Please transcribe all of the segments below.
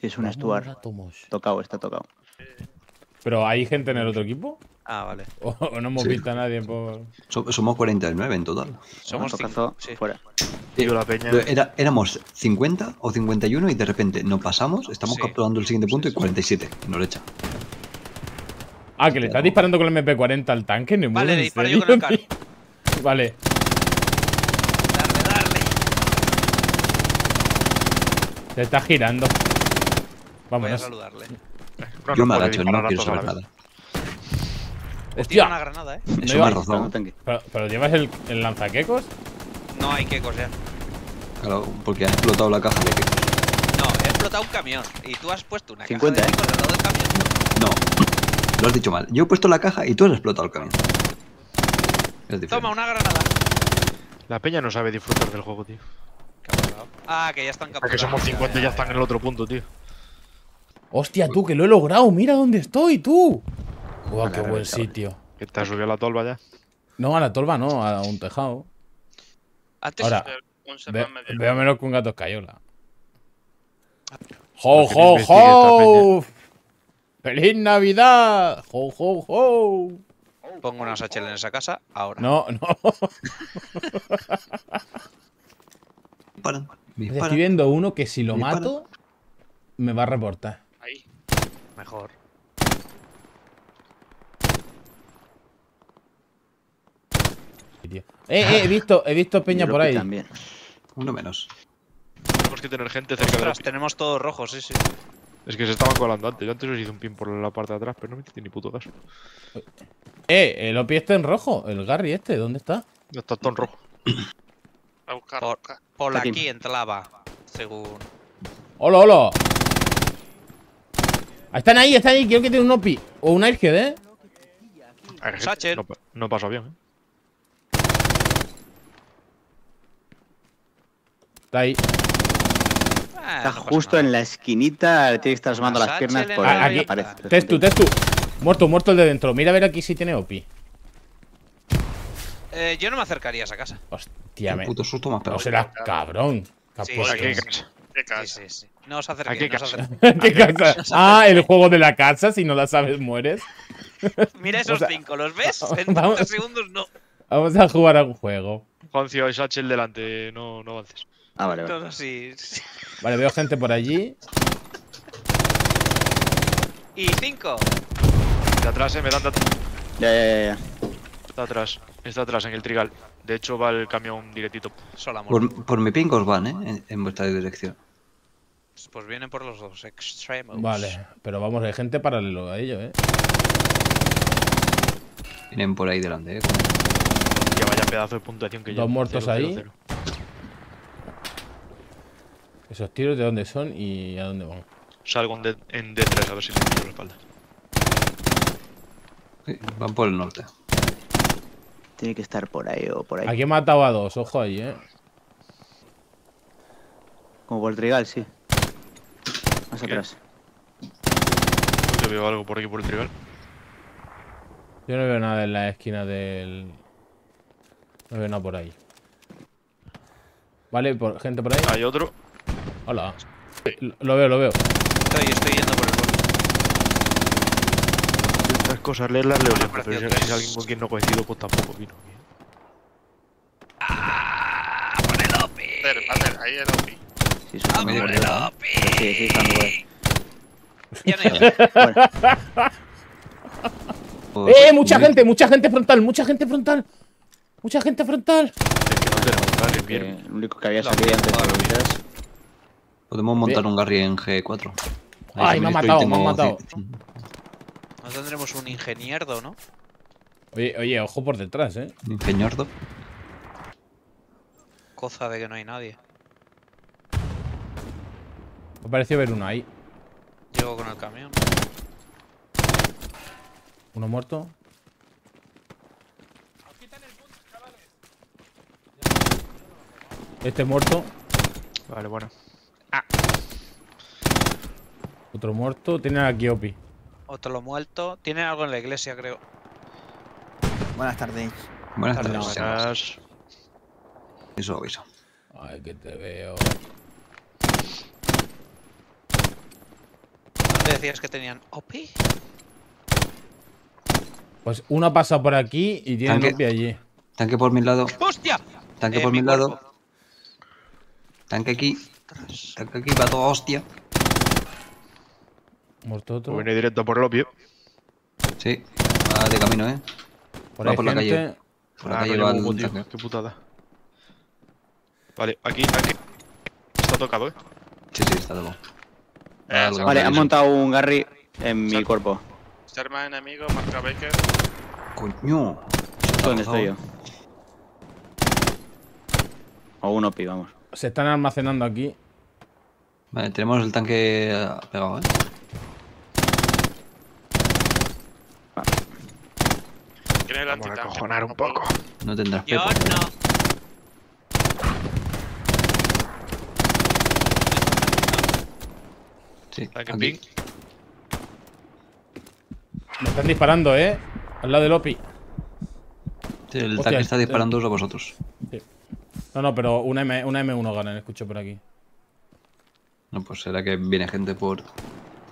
Sí, es un Vamos, Stuart. Tocado, está tocado. ¿Pero hay gente en el otro equipo? Ah, vale. ¿O, o no hemos Sí. visto a nadie por...? So- somos 49 en total. Somos tocazo. Sí. fuera. La peña. Era, éramos 50 o 51 y de repente no pasamos, estamos Sí. capturando el siguiente punto y 47. Nos lo echa. Ah, que le estás disparando con el MP40 al tanque. ¿No Vale, ¿En le disparo yo con el car. Vale. Darle, darle. Se está girando. Voy a saludarle. No, Yo no me agacho, no quiero saber nada. Tiene una ¡Hostia! granada, ¿eh? Eso me ha rozado. ¿Pero, pero llevas el, el lanzaquecos? No hay que coser. Claro, porque ha explotado la caja de que. No, he explotado un camión. Y tú has puesto una 50, caja ¿eh? de picos al lado del camión. No, lo has dicho mal. Yo he puesto la caja y tú has explotado el camión. Es. Toma, una granada. La peña no sabe disfrutar del juego, tío. ¿Qué ha pasado? Ah, que ya están Porque capturados. somos 50 y ya están en ya. el otro punto, tío. ¡Hostia, tú, que lo he logrado! ¡Mira dónde estoy, tú! ¡Guau, qué buen sitio! Te has subido a la tolva ya. No, a la tolva no, a un tejado. Antes Ahora, Un Ve- veo menos que un gato escayola. ¡Jo, jo, jo! ¡Feliz Navidad! ¡Jo, jo, jo! pongo una SHL en esa casa, ahora. No, no. Estoy viendo uno que si lo Dispara. mato, me va a reportar. Mejor. Eh, eh, he visto, he visto peña Yo por ahí. También. Uno menos. Tenemos que tener gente cerca de los... tenemos todos rojos, sí, sí. Es que se estaban colando antes. Yo antes os hice un pin por la parte de atrás, pero no me hiciste ni puto caso. Eh, el Opi está en rojo. El Gary este, ¿dónde está? Está todo en rojo. A buscar, Por, por aquí entraba, según. ¡Hola, hola! Ah, Están ahí, están ahí. Quiero que tiene un Opi. O un Airhead, ¿eh? Ah, Satchel. No, pa- no pasó bien, ¿eh? Está ahí. Ah, Está no justo nada. en la esquinita, le tiene que estar asomando Una las piernas por la Ah, ahí aquí. aparece. Testu, testu. Muerto, muerto el de dentro. Mira a ver aquí si tiene Opi. Eh, yo no me acercaría a esa casa. Hostia, me. puto susto más No pegado. serás cabrón. ¿Qué has Sí? ¿A qué casa? ¿Qué Sí, sí, sí. No os ¿A acerquéis, qué no os casa? acerquéis. ¿Qué casa? Ah, el juego de la casa. Si no la sabes, mueres. Mira esos O sea, cinco, ¿los ves? En vamos- 30 segundos no. Vamos a jugar a un juego. Juancio, hay Satchel delante, no, no avances. Ah, vale, vale. Sí. sí. Vale, veo gente por allí. Y cinco. De atrás, eh, me dan de atrás. Ya, ya, ya, ya. Está atrás, está atrás en el trigal. De hecho, va el camión directito. Sola Por, por mi ping os van, ¿eh? En, en vuestra dirección. Pues vienen por los dos extremos. Vale, pero vamos, hay gente paralelo a ello, ¿eh? Vienen por ahí delante, ¿eh? Que vaya pedazo de puntuación que Dos muertos Cero, ahí. cero, cero. Esos tiros de dónde son y a dónde van. Salgo en, D- en D3 a ver si tiro la espalda. Sí, van por el norte. Tiene que estar por ahí o por ahí. Aquí he matado a dos, ojo ahí, ¿eh? Como por el trigal, sí. Más ¿Qué? atrás. Yo veo algo por aquí por el trigal. Yo no veo nada en la esquina del... No veo nada por ahí. Vale, por, gente por ahí. Hay otro. Hola. Lo, lo veo, lo veo. Estoy, estoy yendo por el Estas cosas leerlas leo siempre, pero si, si alguien con quien no coincido, pues tampoco vino. ¡Ah! ¡Por el OPI! Ver, a ver, ahí el OPI. Sí, ¡Ah, está muy por bueno. el OPI! Sí, sí, está muy. Ya no hay Bueno, Pues, ¡Eh! Mucha muy- gente, mucha gente frontal, mucha gente frontal. Mucha gente frontal. Es que no tenemos carry, bien. el único que había Lo salido antes de videos. Podemos montar un Garry en G4. Ay, me ha matado, me ha matado. No tendremos un ingenierdo, ¿no? Oye, oye, ojo por detrás, ¿eh? Ingeñordo. Cosa de que no hay nadie. Me pareció ver uno ahí. Llego con el camión. Uno muerto. Este muerto. Vale, bueno. Otro muerto. Tienen aquí Opi. Otro lo muerto. Tienen algo en la iglesia, creo. Buenas tardes. Buenas Tarde, tardes. Buenas. Eso aviso. Ay, que te veo. ¿Dónde decías que tenían OP? Pues uno ha pasado por aquí y tiene Tanque. Lopi allí. Tanque por mi lado. ¡Hostia! Tanque Eh, por mi mi lado. Tanque aquí. Tanque aquí, va todo hostia. Muerto otro. Viene directo por el opio. Sí. Va de camino, eh. Por va ahí por la calle. Por la Ah, calle no va el tío. Qué putada. Vale, aquí, aquí. Está tocado, eh. Sí, sí, está todo. Eh, Vale, han montado un Garry en mi cuerpo. Serma enemigo, marca Baker. Coño. ¿Dónde estoy yo? O un OPI, vamos. Se están almacenando aquí. Vale, tenemos el tanque eh, pegado, eh. Tiene el Vamos a acojonar un poco. No tendrás Yo pepo. no. Sí, aquí. Me están disparando, ¿eh? Al lado del Lopi. Sí, el Hostia, tanque está eh. disparando a vosotros. No, no, pero una, M, una M1 ganan, escucho por aquí. No, pues será que viene gente por.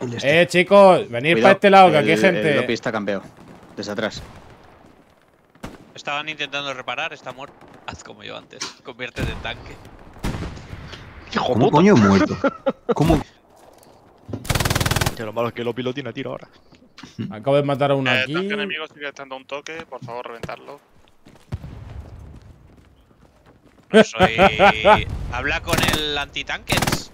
el este. Eh, chicos, venid Cuidado, para este lado, que aquí hay el- El gente. OPI está campeado. Desde atrás. Estaban intentando reparar, está muerto. Haz como yo antes. Conviértete en tanque. Hijo ¿Cómo puta. coño he muerto? ¿Cómo? Que lo malo es que el lo tiene a tiro ahora. Acabo de matar a uno Eh, aquí. tanque enemigo sigue estando un toque, por favor, reventarlo. No soy. Habla con el antitanques.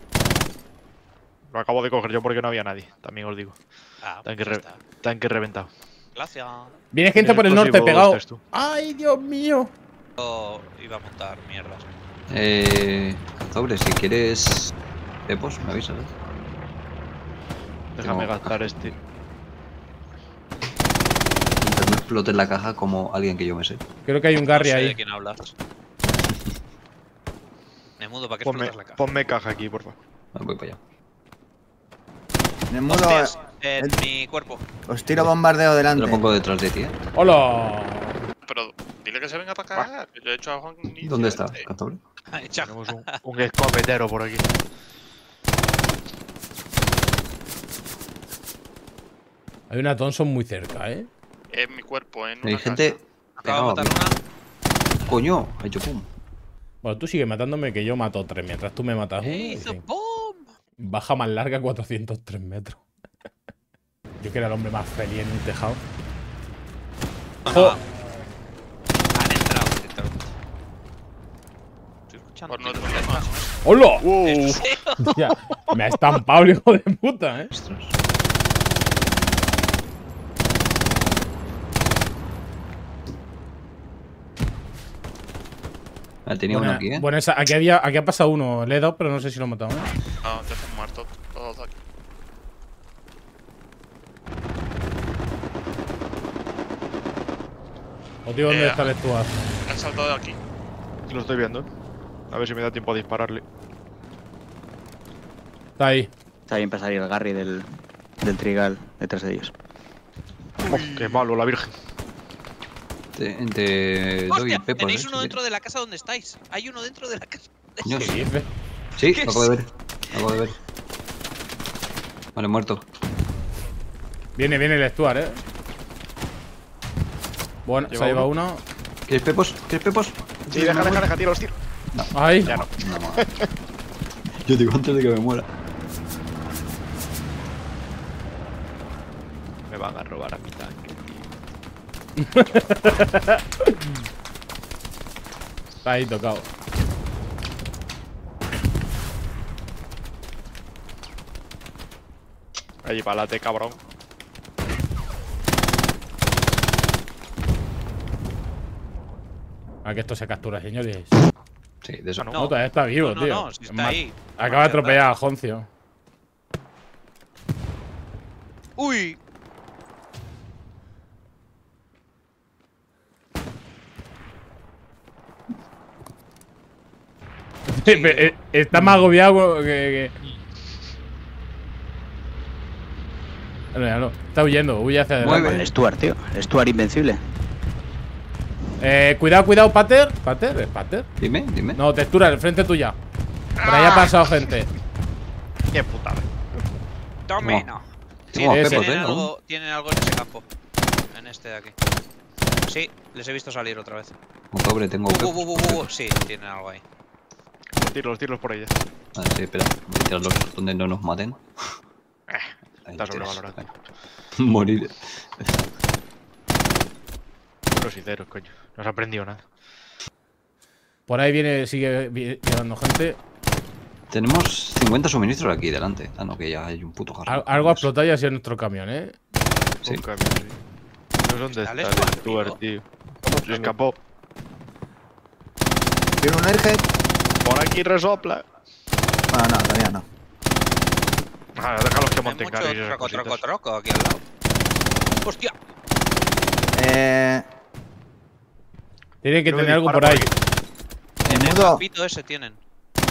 Lo acabo de coger yo porque no había nadie. También os digo. Ah, Tanque, pues re- tanque reventado. Gracias. Viene gente por el norte explosivo, pegado. ¡Ay, Dios mío! Yo iba a montar mierdas. Eh. Cazobre, si quieres. Pepos, me avisas, eh. Déjame Tengo- gastar este. Mientras no explote la caja como alguien que yo me sé. Creo que hay un Garry no sé ahí. de quién hablas. Me mudo para que Ponme, explotas la caja. ponme caja aquí, por favor. Vale, voy para allá. En el mudo, Hostias, en el- mi cuerpo. os tiro bombardeo Te delante. lo pongo detrás de ti, eh. ¡Hola! Pero dile que se venga para acá. Yo he hecho a Juan Inicio ¿Dónde está? Echa- Tenemos un, un escopetero por aquí. Hay una Thompson muy cerca, ¿eh? En mi cuerpo, en Hay una gente. Acabo de matar una. Coño, ha hecho pum. Bueno, tú sigue matándome que yo mato tres. Mientras tú me matas uno. ¡Eh, hizo boom! Baja más larga 403 metros. Yo que era el hombre más feliz en un tejado. Ah, Han entrado directamente. Estoy escuchando. Por no. ¡Hola! Me ha estampado el hijo de puta, ¿eh? Ostras. Ah, tenía uno aquí, eh. Bueno, esa- aquí, había, aquí ha pasado uno. Le he dado, pero no sé si lo he matado, ¿eh? No, ya están muertos todos aquí. Os digo dónde Eh, está el Stuart. Han saltado de aquí. Lo estoy viendo. A ver si me da tiempo a dispararle. Está ahí. Está bien para salir el Garry del, del trigal detrás de ellos. Oh, qué malo, la virgen. Te, te doy Hostia, pepos, tenéis eh, uno dentro de la casa donde estáis. Hay uno dentro de la casa. ¿Qué sí. lo acabo de ver. Lo acabo de ver. Vale, muerto. Viene, viene el Stuart, ¿eh? Bueno, se Lleva ha llevado uno. ¿Quieres pepos? ¿Quieres pepos? Sí, deja, deja, deja, tira los tiros. ¡Ay! Ya no. No. Yo digo antes de que me muera. Me van a robar a mi tanque, tío. Está ahí tocado. Allí palate, cabrón. A que esto se captura, señores. Sí, de eso. No, No, todavía está vivo, no, no, tío. no, si está ahí. Acaba de atropellar a Joncio. ¡Uy! Eh, Está más agobiado que. no. Está huyendo, huye hacia adelante. Mueve. Stuart, tío. Stuart invencible. Eh, cuidado, cuidado, Pater. ¿Pater? ¿Es Pater? Dime, dime. No, textura, el frente tuya. Por ahí ha pasado gente. Qué putada. Domino. Tengo Tienen, ¿eh? algo, tienen algo en ese campo. En este de aquí. Sí, les he visto salir otra vez. Un pobre, tengo Uh, uh, uh, uh, uh, Sí, tienen algo ahí. Tirlos, tirlos por ella. Ah, sí, espera. Voy a tirarlos donde no nos maten. Ahí Está sobrevalorado. Morir. Los y ceros, coño. No has aprendido nada. Por ahí viene, sigue llegando gente. Tenemos 50 suministros aquí delante. Ah, no, que ya hay un puto jarro. Al- algo ha explotado y ha sido nuestro camión, ¿eh? Sí. Un camión, sí. No sé dónde está el Stuart, tío. Se escapó. Tiene un Airhead. Por aquí resopla. Bueno, no, todavía no. Ah, déjalos que Hay monten mucho carros y esas troco, troco, troco aquí al lado. ¡Hostia! Eh. Tiene que Creo que tener algo por ahí. En el Mudo. campito ese tienen.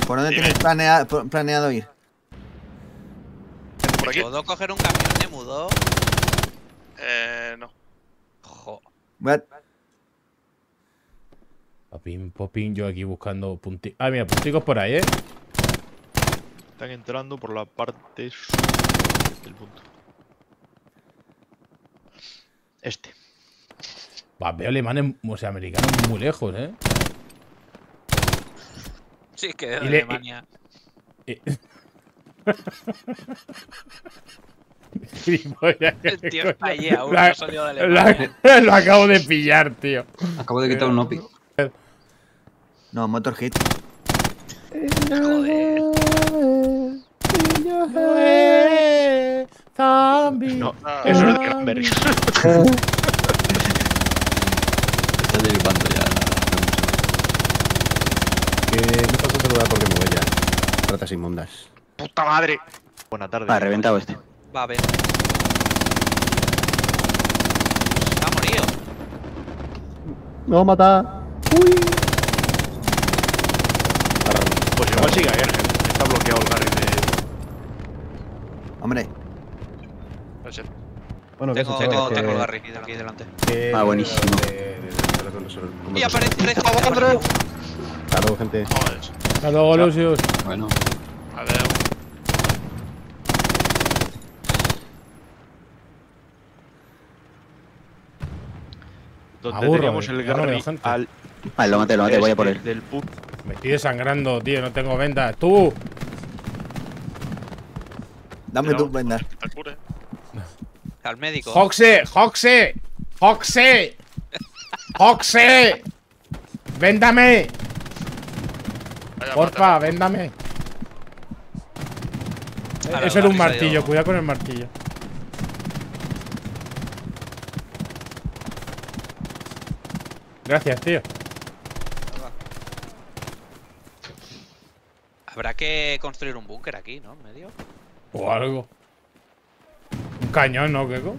¿Por dónde Dime. tienes planea- por- planeado ir? Por aquí. ¿Puedo coger un camión de mudo? Eh, no. Jo. A- Popín, popín, yo aquí buscando punticos. Ah, mira, punticos por ahí, ¿eh? Están entrando por la parte sur del punto. Este. Va, veo alemanes, o sea, americanos muy lejos, ¿eh? Sí, que de Y Alemania. El tío está allí aún, Lo no salido de Alemania. Lo acabo de pillar, tío. Acabo de quitar un OPI. No, Motor Hit. Joder. No, eso es de Cranberry. Porque me voy ya. Ratas inmundas. ¡Puta madre! Buena tarde. Ah, reventado este. Va a ver. Se ha morido. ¡Me va a matar! Pues igual sigue Ergen. Está bloqueado el carril de. Hombre, no sé. Bueno, Tengo, que tengo, que- tengo el Garry aquí delante. Ah, buenísimo. Y aparece. Hasta luego, gente. Joder. Hasta luego, Lucius. Bueno, Adeu. Donde Aburro, teníamos el no al. Vale, lo maté, lo maté, voy a por este él. Del pub. Me estoy desangrando, tío. No tengo vendas. ¡Tú! dame tu venda. Que te cure. Al médico. ¡Hoxe! ¡Hoxe! ¡Hoxe! ¡Hoxe! ¡Véndame! Vaya, Porfa, véndame. Eso era un martillo. Cuidado con el martillo. Gracias, tío. Habrá que construir un búnker aquí, ¿no? En medio. O algo. Un cañón, ¿no, Keko?